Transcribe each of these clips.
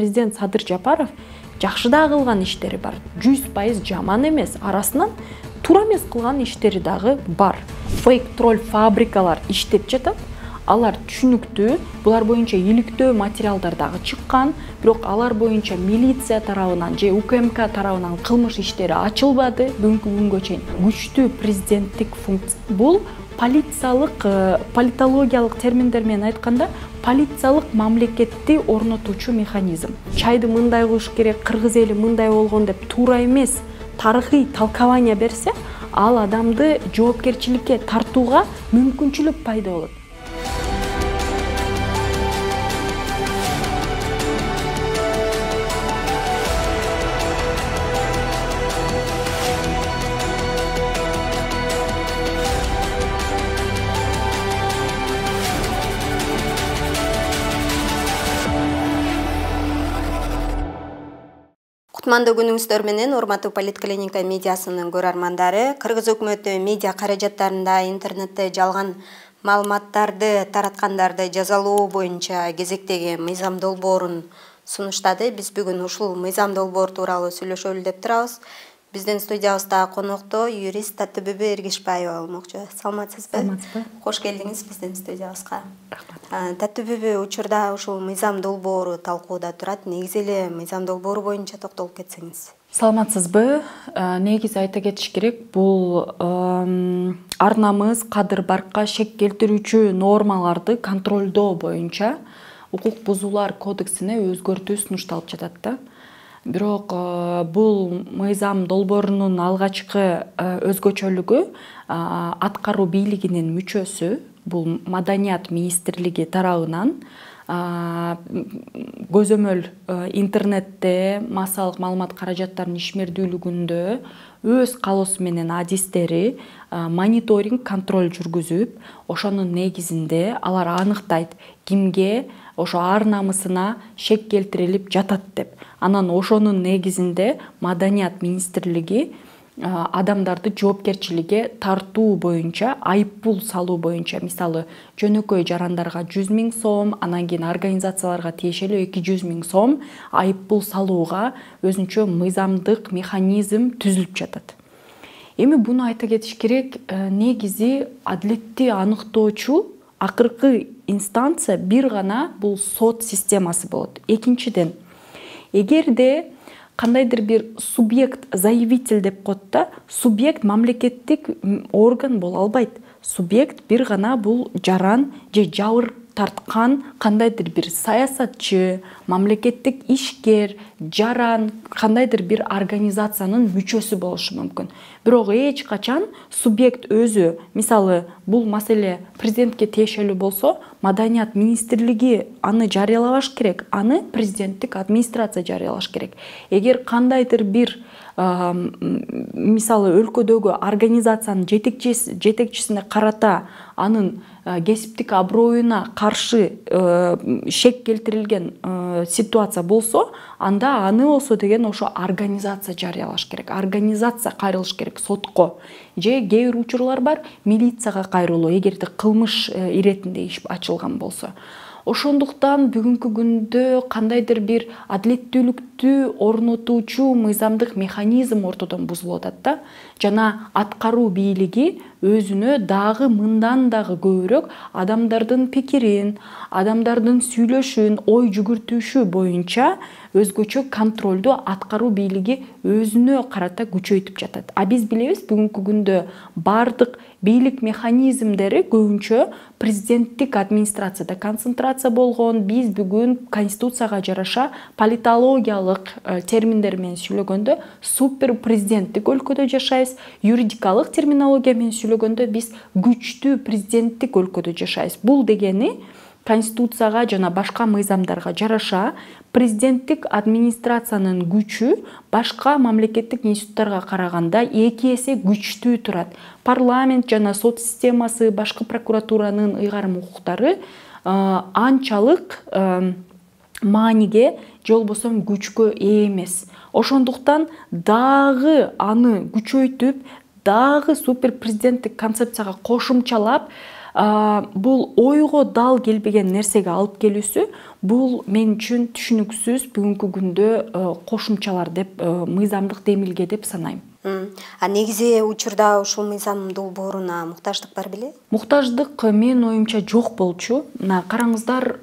президент садыр жапаров жакшы дагы кылган иштери бар. Жүз пайыз жаман эмес. Арасынан туура эмес кылган иштери дагы бар. Фейк тролль фабрикалар иштеп жатат. Алар түшүнүктүү булар боюнча иликтөө материалдар дагы чыккан. Бирок алар боюнча милиция тарабынан же укмк тарабынан кылмыш иштери ачылбады. Бүгүнкү күнгө чейин күчтүү президенттик функция бул полициялык э, политологиялык терминдер менен айтканда полициялык мамлекетти орнотуучу механизм. Чайды мындай кылыш керек кыргыз эли мындай болгон деп туура эмес тарыхый толкование берсе ал адамды жоопкерчиликке тартууга мүмкүнчүлүк пайда болот кутмандуу күнүңүздөр менен урматтуу политклиника медиасынын көрөрмандары кыргыз өкмөтү медиа каражаттарында интернетте жалган маалыматтарды тараткандарды жазалоо боюнча кезектеги мыйзам долбоорун сунуштады. Биз бүгүн ушул мыйзам долбоор тууралуу сүйлөшөлү деп турабыз биздин студиябызда конокто юрист таттыбүбү эргишбаева болмокчу. Саламатсызбы саламатсызбы кош келдиңиз биздин студиябызга. Рахмат. Таттыбүбү учурда ушул мыйзам долбоору талкууда турат. Негизи эле мыйзам долбоору боюнча токтолуп кетсеңиз. Саламатсызбы негизи айта кетиш керек. Бул ар намыс кадыр баркка шек келтирүүчү нормаларды контролдоо боюнча укук бузуулар кодексине өзгөртүү сунушталып жатат да бирок э, бул мыйзам долбоорунун алгачкы э, өзгөчөлүгү аткаруу бийлигинин мүчөсү бул маданият министрлиги тарабынан көзөмөл э, интернетте массалык маалымат каражаттарынын ишмердүүлүгүндө өз каалоосу менен адистери мониторинг контроль жүргүзүп ошонун негизинде алар аныктайт кимге ошо ар намысына шек келтирилип жатат деп. Анан ошонун негизинде маданият министрлиги адамдарды жоопкерчиликке тартуу боюнча айып пул салуу боюнча мисалы жөнөкөй жарандарга жүз миң сом анан кийин организацияларга тиешелүү эки жүз миң сом айып пул салууга өзүнчө мыйзамдык механизм түзүлүп жатат. Эми буну айта кетиш керек э, негизи адилетти аныктоочу акыркы инстанция бир гана бул сот системасы болот. Экинчиден эгерде кандайдыр бир субъект заявитель деп коет да субъект мамлекеттик орган боло албайт. Субъект бир гана бул жаран же жабыр тарткан кандайдыр бир саясатчы мамлекеттик ишкер жаран кандайдыр бир организациянын мүчөсү болушу мүмкүн бирок эч качан субъект өзү мисалы бул маселе президентке тиешелүү болсо маданият министрлиги аны жарыялабаш керек аны президенттик администрация жарыялаш керек. Эгер кандайдыр бир мисалы өлкөдөгү организациянын жетекчисине карата анын кесиптик аброюна каршы шек келтирилген ситуация болсо анда аны болсо деген ошо организация жарыялаш керек. Организация кайрылыш керек. Сотко. Же кээ бир учурлар бар милицияга кайрылуу. Эгерде кылмыш иретинде иш ачылган болсо. Ошондуктан бүгүнкү күндө кандайдыр бир орнотуучу мыйзамдык механизм ортодон бузулуп атат да. Жана аткаруу бийлиги өзүнө дагы мындан дагы көбүрөөк адамдардын пикирин адамдардын сүйлөшүн ой жүгүртүшү боюнча өзгөчө контролду аткаруу бийлиги өзүнө карата күчөйтүп жатат. А биз билебиз бүгүнкү күндө баардык бийлик механизмдери көбүнчө президенттик администрацияда концентрация болгон. Биз бүгүн конституцияга жараша политологиялык э, терминдер менен сүйлөгөндө супер президенттик өлкөдө жашайбыз. Юридикалык терминология менен сүйлөгөндө биз күчтүү президенттик өлкөдө жашайбыз. Бул дегени конституцияга жана башка мыйзамдарга жараша президенттик администрациянын күчү башка мамлекеттик институттарга караганда эки эсе күчтүү турат. Парламент жана сот системасы башкы прокуратуранын ыйгарым укуктары анчалык мааниге же болбосо күчкө ээ эмес. Ошондуктан дагы аны күчөйтүп дагы супер президенттик концепцияга кошумчалап бул ойго дал келбеген нерсеге алып келүүсү бул мен үчүн түшүнүксүз бүгүнкү күндө кошумчалар деп мыйзамдык демилге деп санайм а негизи учурда ушул мыйзам долбооруна муктаждык бар беле? Муктаждык менин оюмча жок болчу. Мына караңыздар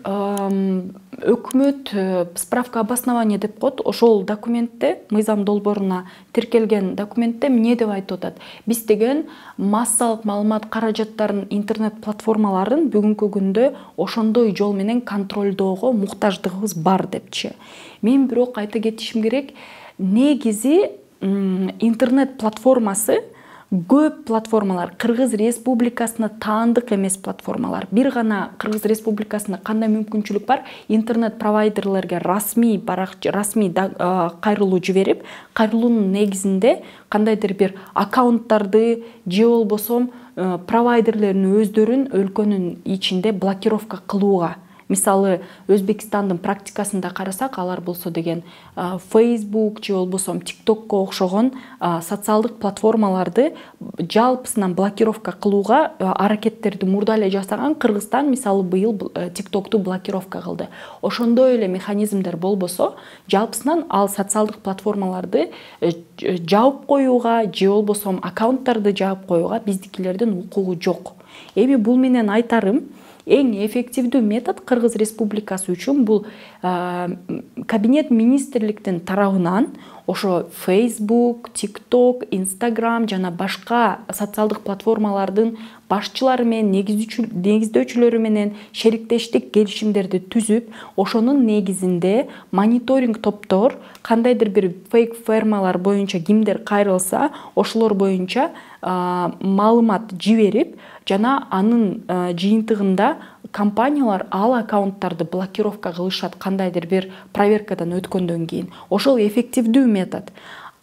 өкмөт э, справка обоснование деп коет ошол документте мыйзам долбооруна тиркелген документте эмне деп айтып атат. Биз деген массалык маалымат каражаттарын интернет платформаларын бүгүнкү күндө ошондой жол менен контролдоого муктаждыгыбыз бар депчи. Мен бирок айта кетишим керек негизи интернет платформасы көп платформалар. Кыргыз республикасына таандык эмес платформалар. Бир гана кыргыз республикасында кандай мүмкүнчүлүк бар? Интернет провайдерлерге расмий барак расмий кайрылуу жиберип кайрылуунун негизинде кандайдыр бир аккаунттарды же болбосо провайдерлердин өздөрүн өлкөнүн ичинде блокировка кылууга мисалы өзбекстандын практикасында карасак алар болсо деген facebook же болбосо тиктокко окшогон социалдык платформаларды жалпысынан блокировка кылууга аракеттерди мурда эле жасаган кыргызстан мисалы быйыл тиктокту блокировка кылды. Ошондой эле механизмдер болбосо жалпысынан ал социалдык платформаларды э, жаап коюуга же болбосо аккаунттарды жаап коюуга биздикилердин укугу жок. Эми бул менен айтарым эң эффективдүү метод кыргыз республикасы үчүн бул кабинет министрликтин тарабынан ошо facebook tiktok instagram жана башка социалдык платформалардын башчылары менен негиздөөчүлөрү менен шериктештик келишимдерди түзүп ошонун негизинде мониторинг топтор кандайдыр бир фейк фермалар боюнча кимдер кайрылса ошолор боюнча маалымат жиберип жана анын жыйынтыгында компаниялар ал аккаунттарды блокировка кылышат кандайдыр бир проверкадан өткөндөн кийин ошол эффективдүү метод.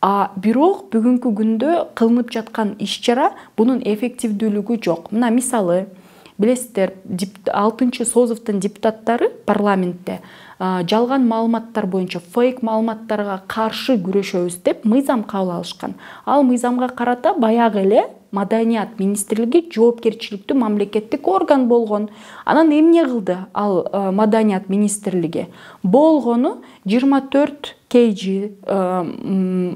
А бирок бүгүнкү күндө кылынып жаткан иш чара бунун эффективдүүлүгү жок. Мына мисалы билесиздер алтынчы созовдун депутаттары парламентте жалган маалыматтар боюнча фейк маалыматтарга каршы күрөшөбүз деп мыйзам кабыл алышкан ал мыйзамга карата баягы эле маданият министрлиги жоопкерчиликтүү мамлекеттик орган болгон. Анан эмне кылды ал э, маданият министрлиги? Болгону жыйырма төрт kg э,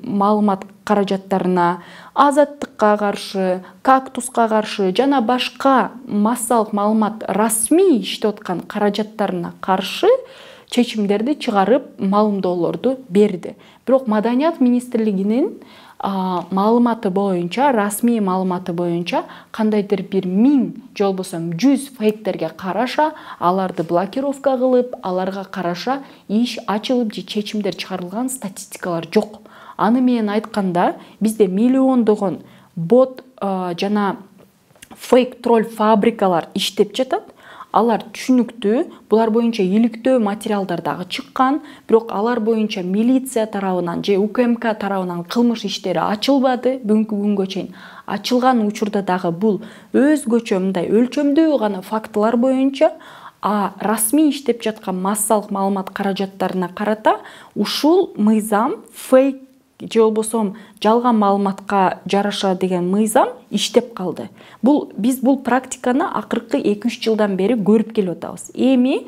маалымат каражаттарына азаттыкка каршы кактуска каршы жана башка массалык маалымат расмий иштеп аткан каражаттарына каршы чечимдерди чыгарып маалымдоолорду берди. Бирок маданият министрлигинин маалыматы боюнча расмий маалыматы боюнча кандайдыр бир миң же болбосо жүз фейктерге караша аларды блокировка кылып аларга караша иш ачылып же чечимдер чыгарылган статистикалар жок. Аны менен айтканда бизде миллиондогон бот жана фейк тролль фабрикалар иштеп жатат алар түшүнүктүү булар боюнча иликтөө материалдар дагы чыккан бирок алар боюнча милиция тарабынан же укмк тарабынан кылмыш иштери ачылбады. Бүгүнкү күнгө чейин ачылган учурда дагы бул өзгөчө мындай өлчөмдүү гана фактылар боюнча а расмий иштеп жаткан массалык маалымат каражаттарына карата ушул мыйзам фейк же болбосо жалган маалыматка жараша деген мыйзам иштеп калды бул биз бул практиканы акыркы эки үч жылдан бери көрүп келип атабыз эми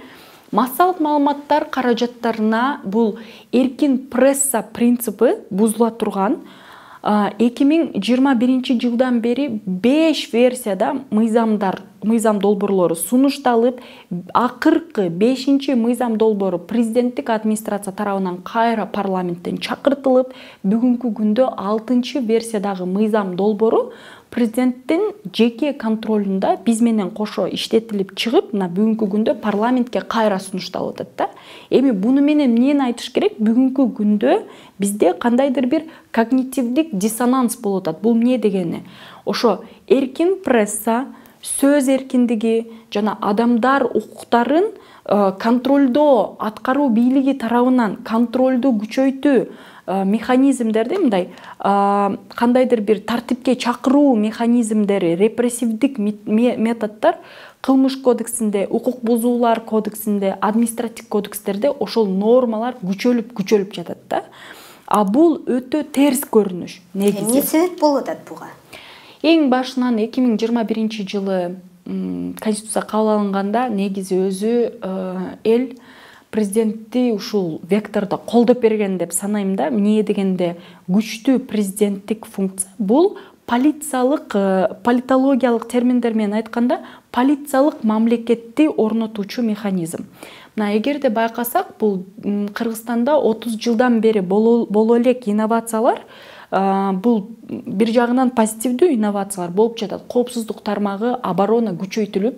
массалык маалыматтар каражаттарына бул эркин пресса принципи бузула турган эки миң жыйырма биринчи жылдан бери беш версияда мыйзамдар мыйзам долбоорлору сунушталып акыркы бешинчи мыйзам долбоору президенттик администрация тарабынан кайра парламенттен чакыртылып бүгүнкү күндө алтынчы версиядагы мыйзам долбоору президенттин жеке контролунда биз менен кошо иштетилип чыгып мына бүгүнкү күндө парламентке кайра сунушталып атат да. Эми буну менен эмнени айтыш керек? Бүгүнкү күндө бизде кандайдыр бир когнитивдик диссонанс болуп атат бул эмне дегени ошо эркин пресса сөз эркиндиги жана адамдар укуктарын э, контролдоо аткаруу бийлиги тарабынан контролду күчөйтүү механизмдерди мындай кандайдыр бир тартипке чакыруу механизмдери репрессивдик методдор кылмыш кодексинде укук бузуулар кодексинде административдик кодекстерде ошол нормалар күчөлүп күчөлүп жатат да. А бул өтө терс көрүнүш негизи. Эмне себеп болуп атат буга. Эң башынан эки миң жыйырма биринчи жылы конституция кабыл алынганда негизи өзү эл президентти ушул вектордо колдоп берген деп санайм да. Эмне дегенде күчтүү президенттик функция. Бул полициялык политологиялык терминдер менен айтканда полициялык мамлекетти орнотуучу механизм. Мына эгерде байкасак бул кыргызстанда отуз жылдан бери боло элек инновациялар бул бир жагынан позитивдүү инновациялар болуп жатат. Коопсуздук тармагы оборона күчөйтүлүп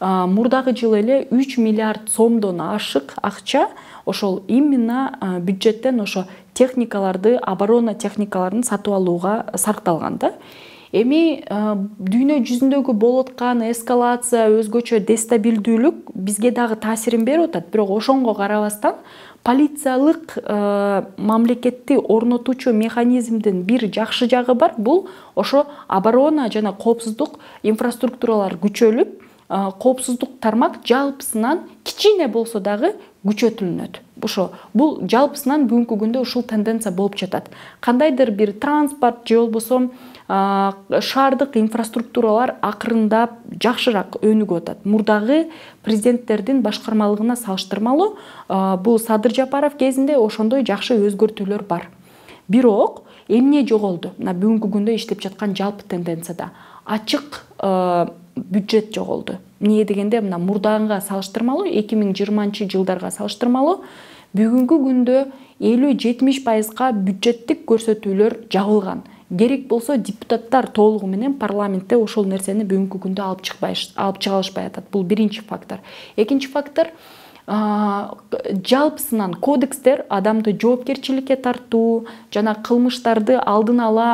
мурдагы жылы эле үч миллиард сомдон ашык акча ошол именно бюджеттен ошо техникаларды оборона техникаларын сатып алууга сарпталган да. Эми дүйнө жүзүндөгү болуп аткан эскалация өзгөчө дестабилдүүлүк бизге дагы таасирин берип атат. Бирок ошонго карабастан полициялык мамлекетти орнотуучу механизмдин бир жакшы жагы бар. Бул ошо оборона жана коопсуздук инфраструктуралар күчөлүп коопсуздук тармак жалпысынан кичине болсо дагы күчөтүлүнөт ошо бул жалпысынан бүгүнкү күндө ушул тенденция болуп жатат. Кандайдыр бир транспорт же болбосо шаардык инфраструктуралар акырындап жакшыраак өнүгүп атат. Мурдагы президенттердин башкармалыгына салыштырмалуу бул садыр жапаров кезинде ошондой жакшы өзгөртүүлөр бар. Бирок эмне жоголду мына бүгүнкү күндө иштеп жаткан жалпы тенденцияда. Ачык бюджет жоголду. Эмне дегенде мына мурдагыга салыштырмалуу эки миң жыйырманчы жылдарга салыштырмалуу. Бүгүнкү күндө элүү жетимиш пайызга бюджеттик көрсөтүүлөр жабылган. Керек болсо депутаттар толугу менен парламентте ошол нерсени бүгүнкү күндө алып чыкпай алып чыга алышпай атат. Бул биринчи фактор. Экинчи фактор жалпысынан кодекстер адамды жоопкерчиликке тартуу жана кылмыштарды алдын ала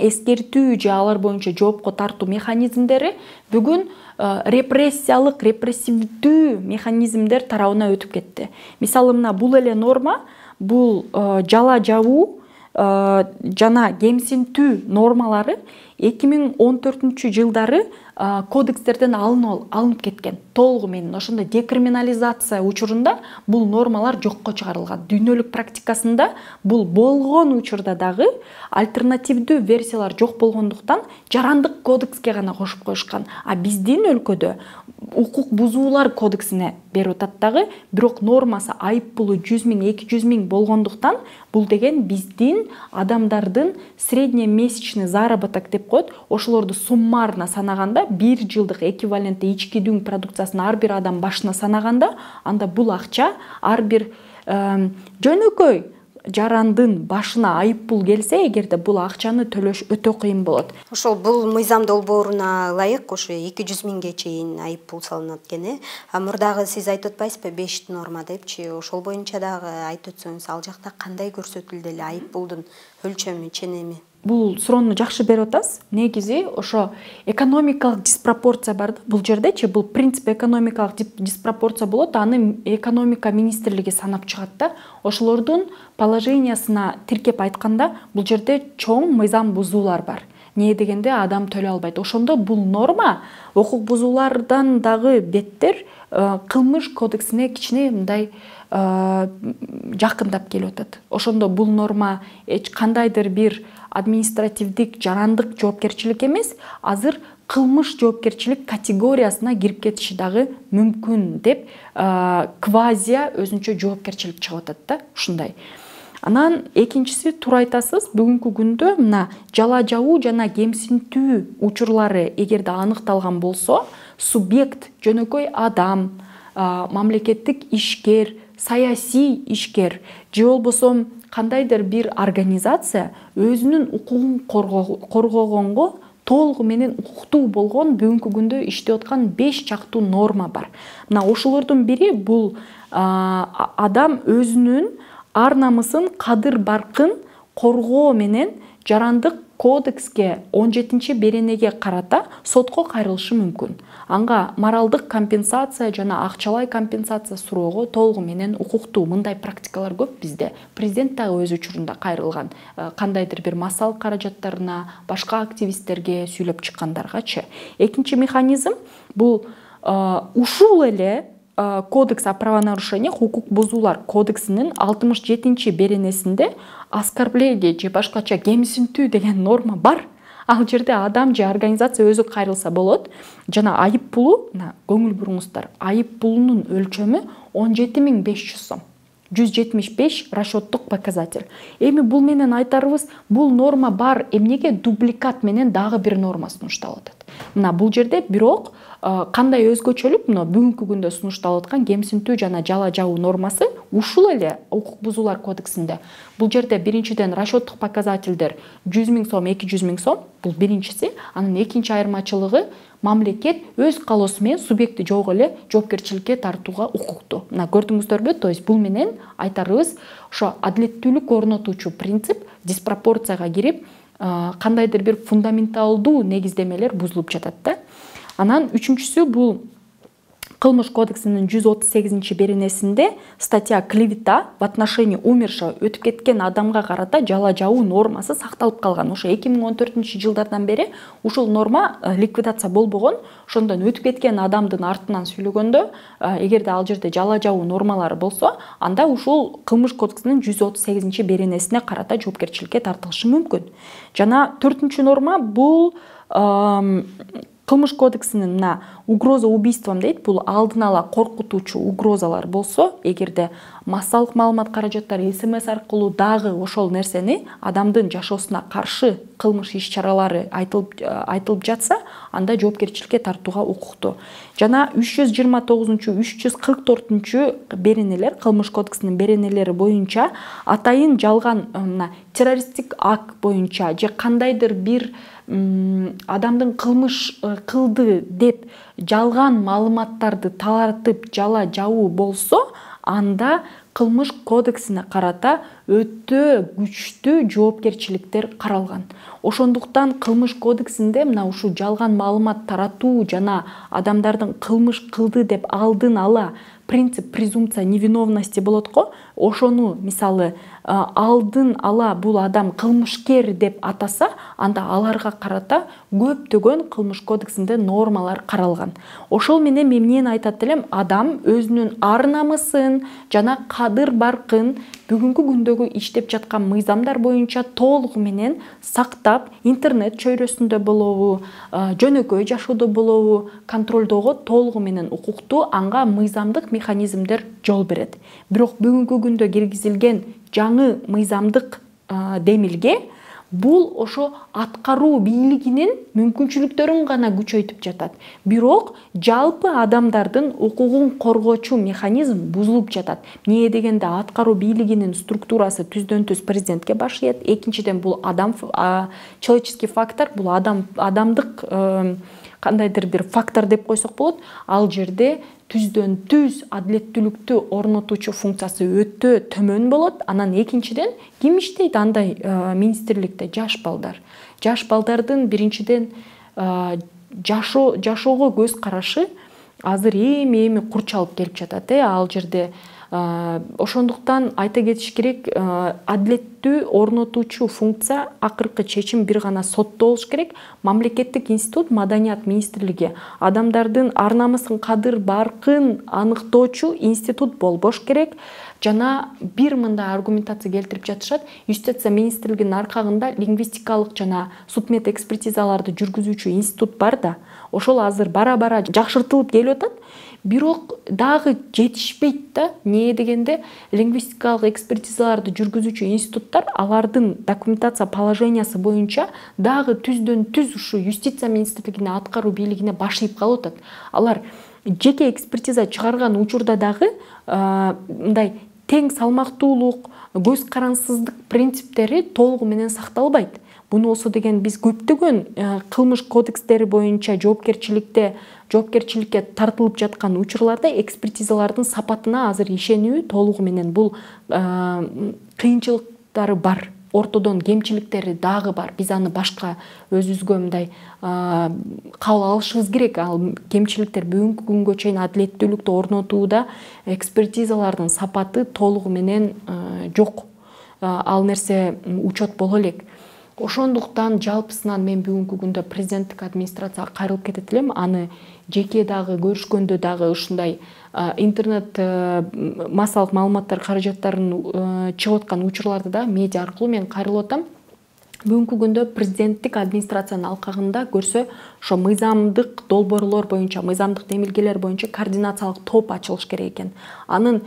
эскертүү же алар боюнча жоопко тартуу механизмдери бүгүн репрессиялык репрессивдүү механизмдер тарабына өтүп кетти. Мисалы мына бул эле норма бул жала жабуу жана кемсинтүү нормалары эки миң он төртүнчү жылдары кодекстерден алынып кеткен. Толугу менен ошондо декриминализация учурунда бул нормалар жокко чыгарылган дүйнөлүк практикасында бул болгон учурда дагы альтернативдүү версиялар жок болгондуктан жарандык кодекске гана кошуп коюшкан а биздин өлкөдө укук бузуулар кодексине берип атат дагы бирок нормасы айып пулу жүз миң эки жүз миң болгондуктан бул деген биздин адамдардын среднемесячный заработок деп коет. Ошолорду суммарно санаганда бир жылдык эквивалентте ички дүң продукциясын ар бир адам башына санаганда анда бул акча ар бир жөнөкөй жарандын башына айып пул келсе эгерде бул акчаны төлөш өтө кыйын болот. Ошол бул мыйзам долбооруна ылайык ошо эки жүз миңге чейин айып пул салынат экен э. Мурдагы сиз айтып атпайсызбы беш норма депчи. Ошол боюнча дагы айтып өтсөңүз ал жакта кандай көрсөтүлдү эле айып пулдун өлчөмү ченеми бул суроону жакшы берип атасыз. Негизи ошо экономикалык диспропорция бар да бул жердечи бул принцип экономикалык диспропорция болот аны экономика министрлиги санап чыгат да. Ошолордун положениясына тиркеп айтканда бул жерде чоң мыйзам бузуулар бар эмне дегенде адам төлөй албайт ошондо бул норма. Укук бузуулардан дагы беттер э, кылмыш кодексине кичине мындай э, жакындап келип атат. Ошондо бул норма эч кандайдыр бир административдик жарандык жоопкерчилик эмес азыр кылмыш жоопкерчилик категориясына кирип кетиши дагы мүмкүн деп квазия өзүнчө жоопкерчилик чыгып атат да ушундай. Анан экинчиси туура айтасыз бүгүнкү күндө мына жала жабуу жана кемсинтүү учурлары эгерде аныкталган болсо субъект жөнөкөй адам мамлекеттик ишкер саясий ишкер же болбосо кандайдыр бир организация өзүнүн укугун коргогонго толугу менен укуктуу болгон бүгүнкү күндө иштеп аткан беш чактуу норма бар. Мына ошолордун бири бул адам өзүнүн ар намысын кадыр баркын коргоо менен жарандык кодекске он жетинчи беренеге карата сотко кайрылышы мүмкүн. Анга моралдык компенсация жана акчалай компенсация суроого толугу менен укуктуу мындай практикалар көп бизде. Президент дагы өз учурунда кайрылган э, кандайдыр бир массалык каражаттарына башка активисттерге сүйлөп чыккандаргачы. Экинчи механизм бул э, ушул эле кодекс о правонарушениях укук бузуулар кодексинин алтымыш жетинчи беренесинде оскорбление же башкача кемсинтүү деген норма бар. Ал жерде адам же организация өзү кайрылса болот жана айып пулу мына көңүл буруңуздар айып пулунун өлчөмү он жети миң беш жүз сом. жүз жетимиш беш расчеттук показатель. Эми бул менен айтарыбыз бул норма бар. Эмнеге дубликат менен дагы бир норма сунушталып атат? Мына бул жерде бирок кандай өзгөчөлүк? Мына бүгүнкү күндө сунушталып аткан кемсинтүү жана жала жабуу нормасы ушул эле укук бузуулар кодексинде. Бул жерде биринчиден расчеттук показательдер жүз миң сом эки жүз миң сом. Бул биринчиси анан экинчи айырмачылыгы мамлекет өз каалоосу менен субъекти жок эле жоопкерчиликке тартууга укуктуу мына көрдүңүздөрбү то есть бул менен айтарыбыз ошо адилеттүүлүк орнотуучу принцип диспропорцияга кирип кандайдыр бир фундаменталдуу негиздемелер бузулуп жатат да. Анан үчүнчүсү бул жүз отуз сегизинчи беренесинде статья клевета в отношении умершего өтүп кеткен адамга карата жала жабуу нормасы сакталып калган ошо эки миң он төртүнчү жылдардан бери ушул норма э, ликвидация болбогон. Ошондон өтүп кеткен адамдын артынан сүйлөгөндө э, эгерде ал жерде жала жабуу нормалары болсо анда ушул кылмыш кодексинин жүз отуз сегизинчи беренесине карата жоопкерчиликке тартылышы мүмкүн. Жана төртүнчү норма бул кылмыш кодексинин мына угроза убийством дейт. Бул алдын ала коркутуучу угрозалар болсо эгерде массалык маалымат каражаттары смс аркылуу дагы ошол нерсени адамдын жашоосуна каршы кылмыш иш чаралары айтылып айтылып жатса анда жоопкерчиликке тартууга укуктуу жана үч жүз жыйырма тогузунчу үч жүз кырк төртүнчү беренелер кылмыш кодексинин беренелери боюнча атайын жалган мына террористтик акт боюнча же кандайдыр бир адамдын кылмыш э, кылды деп жалган маалыматтарды таратып жала жабуу болсо анда кылмыш кодексине карата өтө күчтүү жоопкерчиликтер каралган. Ошондуктан кылмыш кодексинде мына ушул жалган маалымат таратуу жана адамдардын кылмыш кылды деп алдын ала принцип презумпция невиновности болот го. Ошону мисалы алдын ала бул адам кылмышкер деп атаса анда аларга карата көптөгөн кылмыш кодексинде нормалар каралган. Ошол менен мен эмнени айтат элем? Адам өзүнүн ар намысын жана кадыр баркын бүгүнкү күндөгү иштеп жаткан мыйзамдар боюнча толугу менен сактап интернет чөйрөсүндө болобу жөнөкөй жашоодо болобу контролдоого толугу менен укуктуу анга мыйзамдык механизмдер жол берет. Бирок бүгүнкү күндө киргизилген жаңы мыйзамдык демилге бул ошо аткаруу бийлигинин мүмкүнчүлүктөрүн гана күчөйтүп жатат. Бирок жалпы адамдардын укугун коргоочу механизм бузулуп жатат. Эмнеге дегенде аткаруу бийлигинин структурасы түздөн түз президентке баш экинчиден бул адам человеческий фактор бул адам адамдык кандайдыр бир фактор деп койсок болот. Ал жерде түздөн түз адилеттүүлүктү орнотуучу функциясы өтө төмөн болот. Анан экинчиден ким иштейт? Андай министрликте жаш балдар. Жаш балдардын биринчиден жашоого көз карашы азыр эми эми курчалып келип жатат э. Ал жерде ошондуктан айта кетиш керек адилеттүү орнотуучу функция акыркы чечим бир гана сотто болуш керек. Мамлекеттик институт маданият министрлиги. Адамдардын ар намысын кадыр баркын аныктоочу институт болбош керек. Жана бир мындай аргументация келтирип жатышат. Юстиция министрлигинин аркагында лингвистикалык жана судмед экспертизаларды жүргүзүүчү институт бар да. Ошол азыр бара бара жакшыртылып келип атат бирок дагы жетишпейт да эмнеге дегенде лингвистикалык экспертизаларды жүргүзүүчү институттар алардын документация положениясы боюнча дагы түздөн түз ушу юстиция министрлигине аткаруу бийлигине баш ийип калып атат. Алар жеке экспертиза чыгарган учурда дагы мындай тең салмактуулук көз карансыздык принциптери толугу менен сакталбайт. Буну болсо деген биз көптөгөн кылмыш кодекстери боюнча жоопкерчиликте жоопкерчиликке тартылып жаткан учурларда экспертизалардын сапатына азыр ишенүү толугу менен бул кыйынчылыктары бар ортодон кемчиликтери дагы бар. Биз аны башка өзүбүзгө мындай кабыл алышыбыз керек. Ал кемчиликтер бүгүнкү күнгө чейин адилеттүүлүктү орнотууда экспертизалардын сапаты толугу менен жок. Ал нерсе учет боло элек. Ошондуктан жалпысынан мен бүгүнкү күндө президенттик администрацияга кайрылып кетет элем аны жеке дагы көрүшкөндө дагы ушундай интернет э, массалык маалыматтар каражаттарынын э, чыгып аткан учурларды дагы медиа аркылуу мен кайрылып атам. Бүгүнкү күндө президенттик администрациянын алкагында көрсө ошо мыйзамдык долбоорлор боюнча мыйзамдык немилгелер боюнча координациялык топ ачылыш керек экен. Анын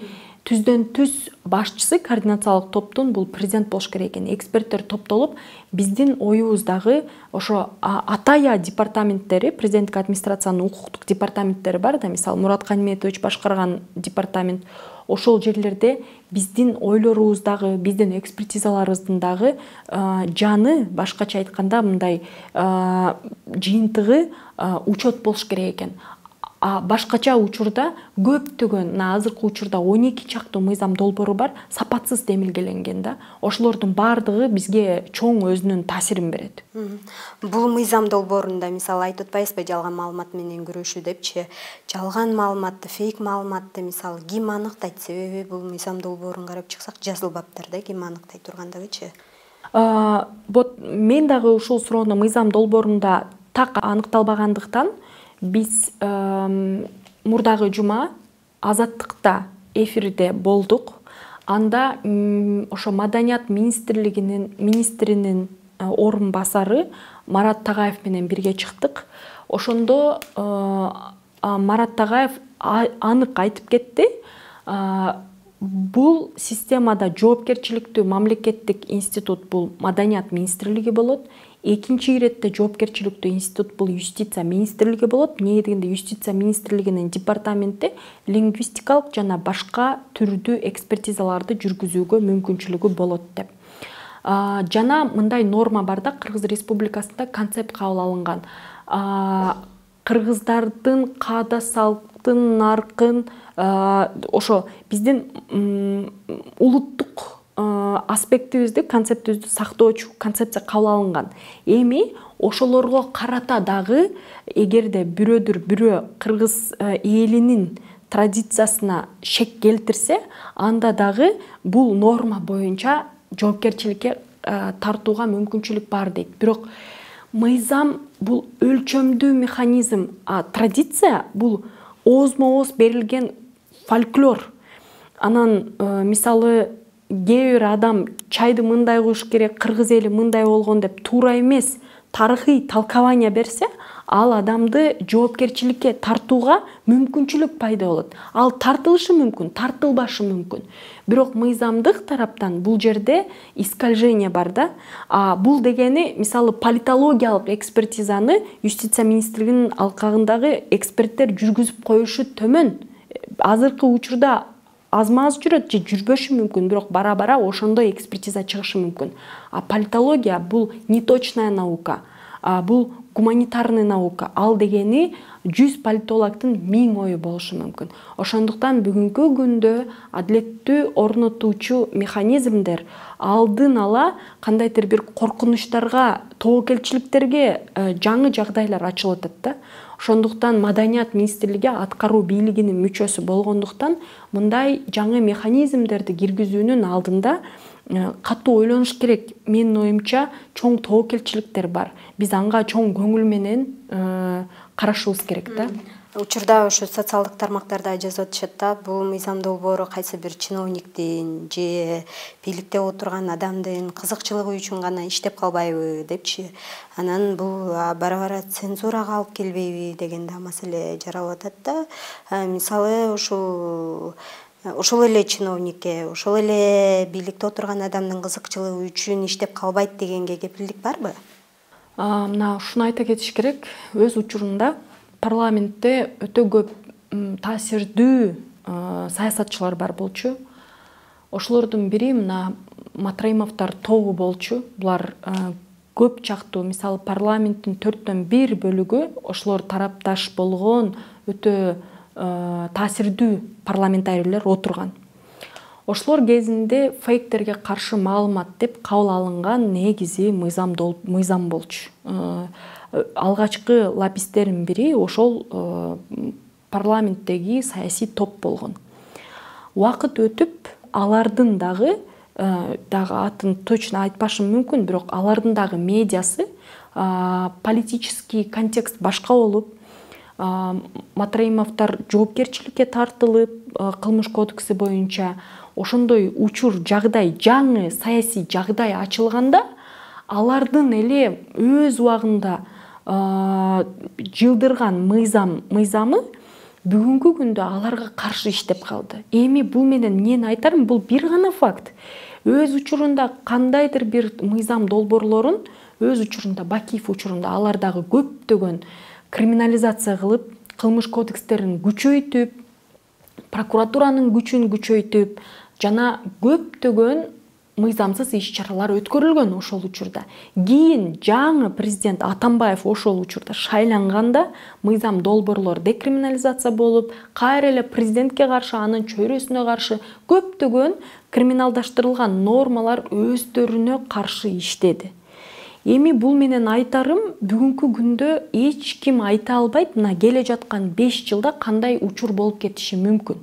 түздөн түз башчысы координациялык топтун бул президент болуш керек экен. Эксперттер топтолуп биздин оюбуз дагы ошо атая департаменттери президенттик администрациянын укуктук департаменттери бар да. Мисалы мурат каниметович башкарган департамент. Ошол жерлерде биздин ойлорубуз дагы биздин экспертизаларыбыздын дагы жаны башкача айтканда мындай жыйынтыгы учет болуш керек экен а башкача учурда көптөгөн мына азыркы учурда он эки чактуу мыйзам долбоору бар сапатсыз демилгеленген да. Ошолордун баардыгы бизге чоң өзүнүн таасирин берет. Бул мыйзам долбоорунда мисалы айтып атпайбызбы жалган маалымат менен күрөшүү депчи. Жалган маалыматты фейк маалыматты мисалы ким аныктайт себеби бул мыйзам долбоорун карап чыксак жазылбаптыр да ким аныктай тургандыгычы вот мен дагы ушул суроону мыйзам долбоорунда так аныкталбагандыктан биз мурдагы жума азаттыкта эфирде болдук. Анда ошо маданият министрлигинин министринин э, орун басары марат тагаев менен бирге чыктык. Ошондо э, марат тагаев анык айтып кетти. Бул системада жоопкерчиликтүү мамлекеттик институт бул маданият министрлиги болот экинчи иретте жоопкерчиликтүү институт бул юстиция министрлиги болот. Эмнеге дегенде юстиция министрлигинин департаменти лингвистикалык жана башка түрдүү экспертизаларды жүргүзүүгө мүмкүнчүлүгү болот деп. Жана мындай норма бар да кыргыз республикасында концепт кабыл алынган. Кыргыздардын каада салттын наркын ошо биздин улуттук аспектибизди концептибизди сактоочу концепция кабыл алынган. Эми ошолорго карата дагы эгерде бирөөдүр бирөө кыргыз элинин традициясына шек келтирсе анда дагы бул норма боюнча жоопкерчиликке тартууга мүмкүнчүлүк бар дейт. Бирок мыйзам бул өлчөмдүү механизм а традиция бул оозмо ооз берилген фольклор. Анан мисалы кээ бир адам чайды мындай куюш керек кыргыз эли мындай болгон деп туура эмес тарыхый толкование берсе ал адамды жоопкерчиликке тартууга мүмкүнчүлүк пайда болот ал тартылышы мүмкүн тартылбашы мүмкүн бирок мыйзамдык тараптан бул жерде искажение бар да. Бул дегени мисалы политологиялык экспертизаны юстиция министрлигинин алкагындагы эксперттер жүргүзүп коюшу төмөн азыркы учурда азма аз жүрөт же жүрбөшү мүмкүн бирок бара бара ошондой экспертиза чыгышы мүмкүн. А политология бул неточная наука бул гуманитарный наука. Ал дегени жүз политологдун миң ою болушу мүмкүн. Ошондуктан бүгүнкү күндө адилеттүү орнотуучу механизмдер алдын ала кандайдыр бир коркунучтарга тобокелчиликтерге э, жаңы жагдайлар ачылып атат да ошондуктан маданият министрлиги аткаруу бийлигинин мүчөсү болгондуктан мындай жаңы механизмдерди киргизүүнүн алдында э, катуу ойлонуш керек. Менин оюмча чоң тобокелчиликтер бар. Биз анга чоң көңүл менен э, карашыбыз керек да. Учурда ушу социалдык тармактарда жазып атышат да бул мыйзам долбоору кайсы бир чиновниктин же бийликте отурган адамдын кызыкчылыгы үчүн гана иштеп калбайбы депчи. Анан бул бара бара цензурага алып келбейби деген да маселе жаралып атат да. Мисалы ушул ошол эле чиновникке ошол эле бийликте отурган адамдын кызыкчылыгы үчүн иштеп калбайт дегенге кепилдик барбы? Мына ушуну айта кетиш керек. Өз учурунда парламентте өтө көп таасирдүү саясатчылар бар болчу. Ошолордун бири мына матраимовдор тобу болчу. Булар көп жактуу мисалы парламенттин төрттөн бир бөлүгү ошолор тарапташ болгон өтө таасирдүү парламентарийлер отурган. Ошолор кезинде фейктерге каршы маалымат деп кабыл алынган негизи мыйзам болчу алгачкы лоббисттердин бири ошол э, парламенттеги саясий топ болгон. Убакыт өтүп алардын дагы э, дагы атын точно айтпашым мүмкүн бирок алардын дагы медиасы политический контекст башка болуп матраимовдор жоопкерчиликке тартылып э, кылмыш кодекси боюнча ошондой учур жагдай жаңы саясий жагдай ачылганда алардын эле өз убагында жылдырган мыйзам мыйзамы бүгүнкү күндө аларга каршы иштеп калды. Эми бул менен эмнени айтарым бул бир гана факт. Өз учурунда кандайдыр бир мыйзам долбоорлорун өз учурунда бакиев учурунда алар дагы көптөгөн криминализация кылып кылмыш кодекстерин күчөйтүп прокуратуранын күчүн күчөйтүп жана көптөгөн мыйзамсыз иш чаралар өткөрүлгөн ошол учурда. Кийин жаңы президент атамбаев ошол учурда шайланганда мыйзам долбоорлор декриминализация болуп кайра эле президентке каршы анын чөйрөсүнө каршы көптөгөн криминалдаштырылган нормалар өздөрүнө каршы иштеди. Эми бул менен айтарым бүгүнкү күндө эч ким айта албайт мына келе жаткан беш жылда кандай учур болуп кетиши мүмкүн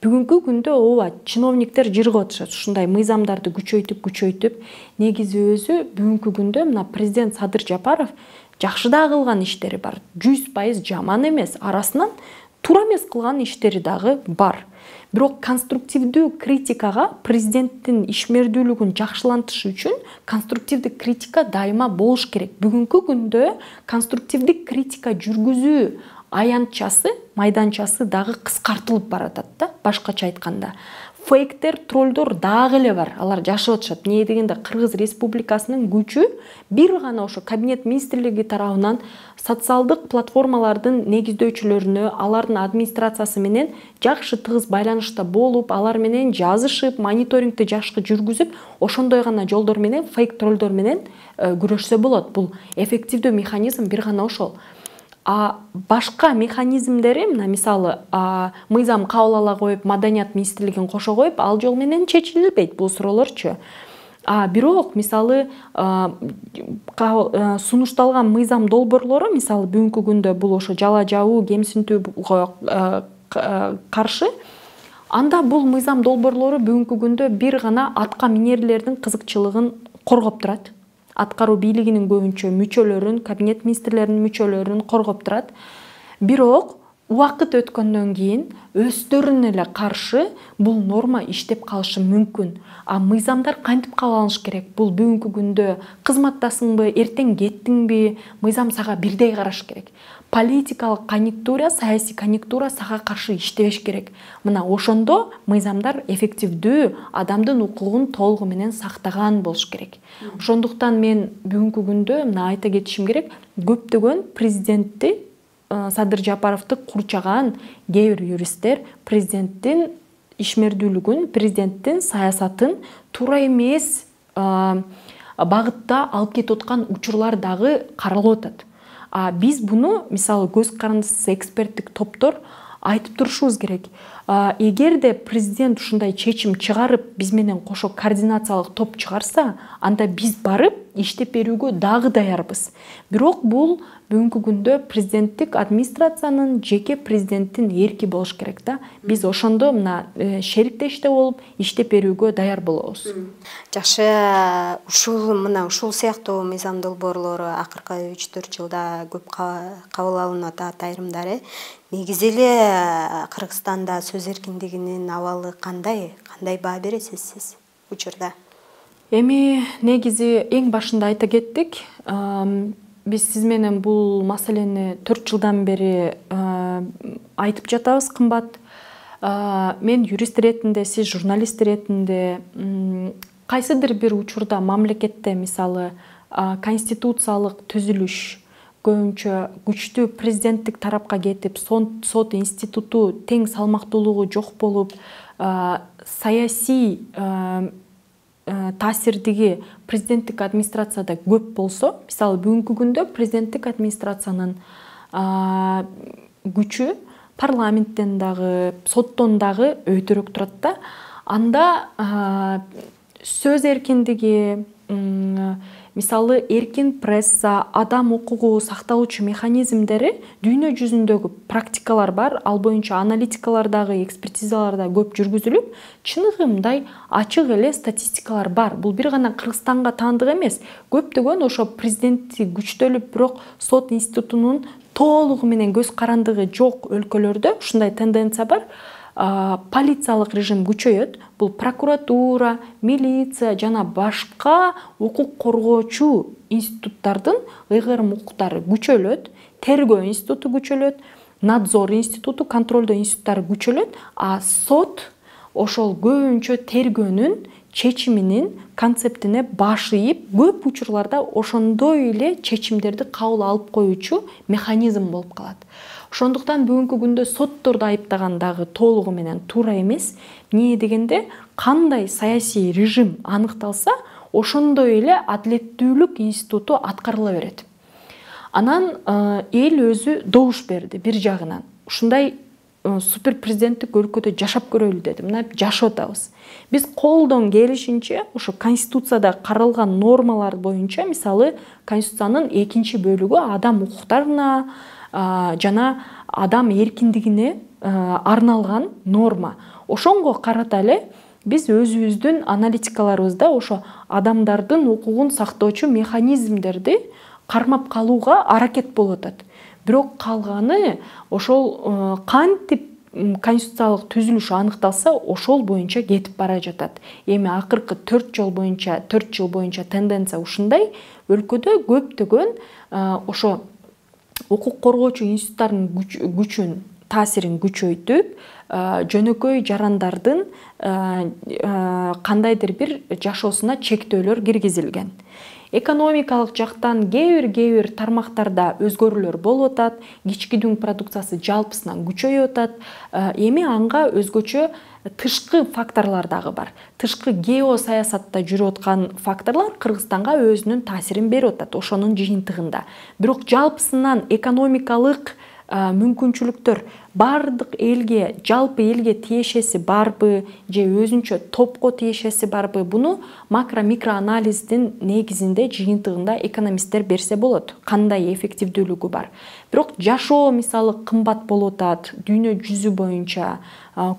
бүгүнкү күндө ооба чиновниктер жыргап атышат ушундай мыйзамдарды күчөйтүп күчөйтүп негизи өзү бүгүнкү күндө мына президент садыр жапаров жакшы да кылган иштери бар. Жүз пайыз жаман эмес арасынан туура эмес кылган иштери дагы бар. Бирок конструктивдүү критикага президенттин ишмердүүлүгүн жакшылантыш үчүн конструктивдик критика дайыма болуш керек. Бүгүнкү күндө конструктивдик критика жүргүзүү аянтчасы майданчасы дагы кыскартылып баратат да башкача айтканда. Фейктер троллдор дагы эле бар алар жашап атышат. Эмнеге дегенде кыргыз республикасынын күчү бир гана ошо кабинет министрлиги тарабынан социалдык платформалардын негиздөөчүлөрүнө алардын администрациясы менен жакшы тыгыз байланышта болуп алар менен жазышып мониторингди жакшы жүргүзүп ошондой гана жолдор менен фейк троллдор менен э, күрөшсө болот. Бул эффективдүү механизм бир гана ошол а башка механизмдери мына мисалы мыйзам кабыл ала коюп маданият министрлигин кошо коюп ал жол менен чечилбейт бул суроолорчу. А бирок мисалы э, сунушталган мыйзам долбоорлору мисалы бүгүнкү күндө бул ошо жала жабуу кемсинтүүгө э, э, каршы анда бул мыйзам долбоорлору бүгүнкү күндө бир гана атка минерлердин кызыкчылыгын коргоп турат аткаруу бийлигинин көбүнчө мүчөлөрүн кабинет министрлеринин мүчөлөрүн коргоп турат. Бирок убакыт өткөндөн кийин өздөрүнө эле каршы бул норма иштеп калышы мүмкүн. А мыйзамдар кантип кабыл алыныш керек? Бул бүгүнкү күндө кызматтасыңбы эртең кеттиңби? Мыйзам сага бирдей караш керек политикалык конъюнктура саясий конъюнктура сага каршы иштебеш керек. Мына ошондо мыйзамдар эффективдүү адамдын укугун толугу менен сактаган болуш керек. Ошондуктан мен бүгүнкү күндө мына айта кетишим керек. Көптөгөн президентти садыр жапаровду курчаган кээ бир юристтер президенттин ишмердүүлүгүн президенттин саясатын туура эмес багытта алып кетип аткан учурлар дагы каралып атат а биз буну мисалы көз карандысыз эксперттик топтор айтып турушубуз керек. Эгерде президент ушундай чечим чыгарып биз менен кошо координациялык топ чыгарса анда биз барып иштеп берүүгө дагы даярбыз. Бирок бул бүгүнкү күндө президенттик администрациянын жеке президенттин эрки болуш керек да. Биз ошондо мына э, шериктеште болуп иштеп берүүгө даяр болобуз. Жакшы ушул мына ушул сыяктуу мыйзам долбоорлору акыркы үч төрт жылда көп кабыл алынып атат айрымдары негизи эле кыргызстанда сөз эркиндигинин абалы кандай? Кандай баа бересиз сиз учурда? Эми негизи эң башында айта кеттик биз сиз менен бул маселени төрт жылдан бери айтып жатабыз кымбат. Мен юрист иретинде сиз журналист иретинде кайсыдыр бир учурда мамлекетте мисалы конституциялык түзүлүш көбүнчө күчтүү президенттик тарапка кетип сот институту тең салмактуулугу жок болуп саясий таасирдиги президенттик администрацияда көп болсо мисалы бүгүнкү күндө президенттик администрациянын күчү парламенттен дагы соттон дагы өйдөрөөк турат да. Анда сөз эркиндиги мисалы эркин пресса адам укугу сакталуучу механизмдери дүйнө жүзүндөгү практикалар бар. Ал боюнча аналитикалар дагы экспертизалар да көп жүргүзүлүп чыныгы мындай ачык эле статистикалар бар. Бул бир гана кыргызстанга таандык эмес. Көптөгөн ошо президенти күчтөлүп бирок сот институтунун толугу менен көз карандыгы жок өлкөлөрдө ушундай тенденция бар. Полициялык режим күчөйөт. Бул прокуратура милиция жана башка укук коргоочу институттардын ыйгырым укуктары күчөлөт тергөө институту күчөлөт надзор институту контролдоо институттары күчөлөт а сот ошол көбүнчө тергөөнүн чечиминин концептине баш ийип көп учурларда ошондой эле чечимдерди кабыл алып коюучу механизм болуп калат ошондуктан бүгүнкү күндө сотторду айыптаган дагы толугу менен туура эмес эмне дегенде кандай саясий режим аныкталса ошондой эле адилеттүүлүк институту аткарыла берет. Анан э, эл өзү добуш берди бир жагынан ушундай э, супер президенттик өлкөдө жашап көрөлү деди. Мына жашап атабыз биз колдон келишинче ошо конституцияда каралган нормалар боюнча мисалы конституциянын экинчи бөлүгү адам укуктарына жана адам эркиндигине арналган норма. Ошонго карата эле биз өзүбүздүн аналитикаларыбызда ошо адамдардын укугун сактоочу механизмдерди кармап калууга аракет болуп атат. Бирок калганы ошол кантип конституциялык түзүлүш аныкталса ошол боюнча кетип бара жатат. Эми акыркы төрт жыл боюнча төрт жыл боюнча тенденция ушундай. Өлкөдө көптөгөн ошо укук коргоочу институттардын күчүн таасирин күчөйтүп жөнөкөй жарандардын кандайдыр бир жашоосуна чектөөлөр киргизилген экономикалык жактан кээ бир кээ бир тармактарда өзгөрүүлөр болуп атат кички дүң продукциясы жалпысынан күчөйүп атат. Э, эми анга өзгөчө тышкы факторлор дагы бар. Тышкы геосаясатта жүрүп аткан факторлор кыргызстанга өзүнүн таасирин берип атат ошонун жыйынтыгында. Бирок жалпысынан экономикалык мүмкүнчүлүктөр баардык элге жалпы элге тиешеси барбы же өзүнчө топко тиешеси барбы буну макро микро анализдин негизинде жыйынтыгында экономисттер берсе болот кандай эффективдүүлүгү бар. Бирок жашоо мисалы кымбат болуп атат дүйнө жүзү боюнча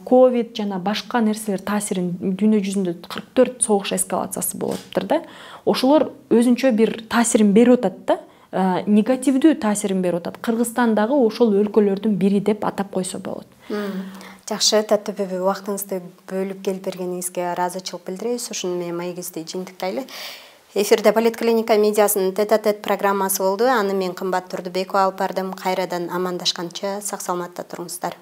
ковид жана башка нерселер таасирин дүйнө жүзүндө кырк төрт согуш эскалациясы болуп атыптыр да. Ошолор өзүнчө бир таасирин берип атат да негативдүү таасирин берип атат. Кыргызстан дагы ошол өлкөлөрдүн бири деп атап койсо болот. Жакшы таттыбүбү убактыңызды бөлүп келип бергениңизге ыраазычылык билдиребиз. Ушуну менен маегибизди жыйынтыктайлы. Эфирде поликлиника медиасынын тет а тет программасы болду. Аны мен кымбат турдубекова алып бардым. Кайрадан амандашканча сак саламатта туруңуздар